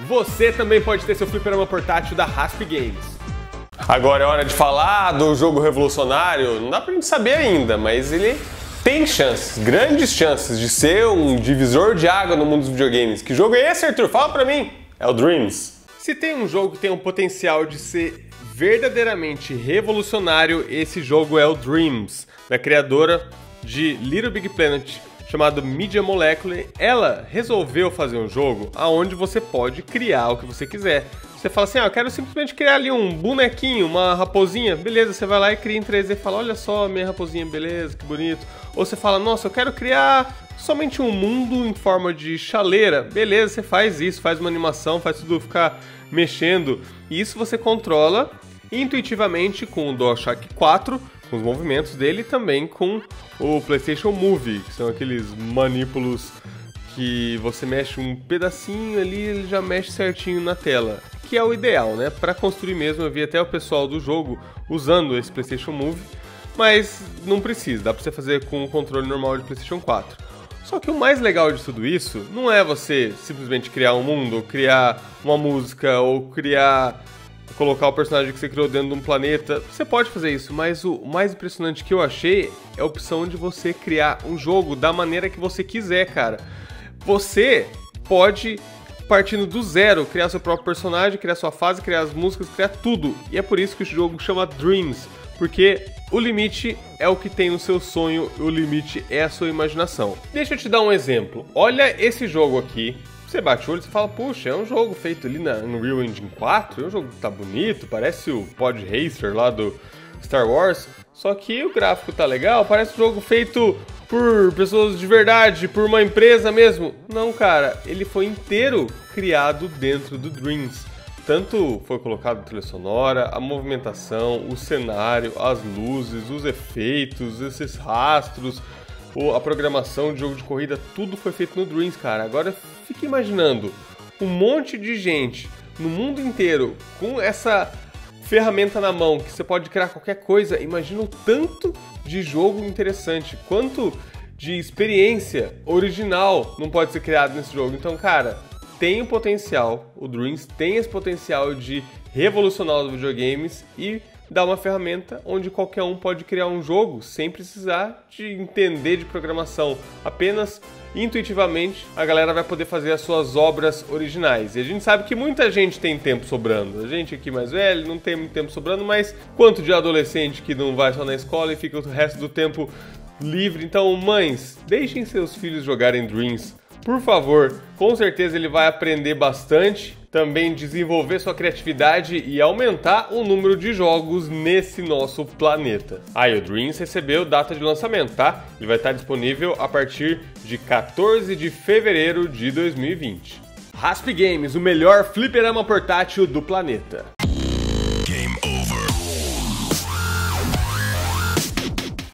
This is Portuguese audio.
Você também pode ter seu fliperama portátil da Rasp Games. Agora é hora de falar do jogo revolucionário. Não dá pra gente saber ainda, mas ele tem chances, grandes chances de ser um divisor de água no mundo dos videogames. Que jogo é esse, Arthur? Fala pra mim. É o Dreams. Se tem um jogo que tem um potencial de ser verdadeiramente revolucionário, esse jogo é o Dreams, da criadora de Little Big Planet, chamado Media Molecule, ela resolveu fazer um jogo aonde você pode criar o que você quiser. Você fala assim, ah, eu quero simplesmente criar ali um bonequinho, uma raposinha, beleza, você vai lá e cria em 3D e fala, olha só minha raposinha, beleza, que bonito. Ou você fala, nossa, eu quero criar somente um mundo em forma de chaleira, beleza, você faz isso, faz uma animação, faz tudo ficar mexendo. E isso você controla intuitivamente com o DualShock 4, com os movimentos dele e também com o PlayStation Move, que são aqueles manípulos que você mexe um pedacinho ali, ele já mexe certinho na tela, que é o ideal, né? Para construir mesmo, eu vi até o pessoal do jogo usando esse PlayStation Move, mas não precisa, dá para você fazer com o controle normal de PlayStation 4. Só que o mais legal de tudo isso não é você simplesmente criar um mundo, ou criar uma música, ou criar colocar o personagem que você criou dentro de um planeta. Você pode fazer isso, mas o mais impressionante que eu achei é a opção de você criar um jogo da maneira que você quiser, cara. Você pode partindo do zero, criar seu próprio personagem, criar sua fase, criar as músicas, criar tudo. E é por isso que o jogo chama Dreams, porque o limite é o que tem no seu sonho, o limite é a sua imaginação. Deixa eu te dar um exemplo. Olha esse jogo aqui, você bate o olho e fala, puxa, é um jogo feito ali na Unreal Engine 4, é um jogo que tá bonito, parece o Pod Racer lá do Star Wars, só que o gráfico tá legal, parece um jogo feito por pessoas de verdade, por uma empresa mesmo. Não, cara, ele foi inteiro criado dentro do Dreams. Tanto foi colocado a trilha sonora, a movimentação, o cenário, as luzes, os efeitos, esses rastros, a programação de jogo de corrida, tudo foi feito no Dreams, cara. Agora fique imaginando um monte de gente no mundo inteiro com essa ferramenta na mão que você pode criar qualquer coisa. Imagina o tanto de jogo interessante, quanto de experiência original não pode ser criado nesse jogo. Então, cara, tem o potencial, o Dreams tem esse potencial de revolucionar os videogames e dá uma ferramenta onde qualquer um pode criar um jogo sem precisar de entender de programação. Apenas intuitivamente a galera vai poder fazer as suas obras originais. E a gente sabe que muita gente tem tempo sobrando. A gente aqui mais velho não tem muito tempo sobrando, mas quanto de adolescente que não vai só na escola e fica o resto do tempo livre. Então, mães, deixem seus filhos jogarem Dreams por favor, com certeza ele vai aprender bastante, também desenvolver sua criatividade e aumentar o número de jogos nesse nosso planeta. Aí o Dreams recebeu data de lançamento, tá? Ele vai estar disponível a partir de 14 de fevereiro de 2020. Rasp Games, o melhor fliperama portátil do planeta.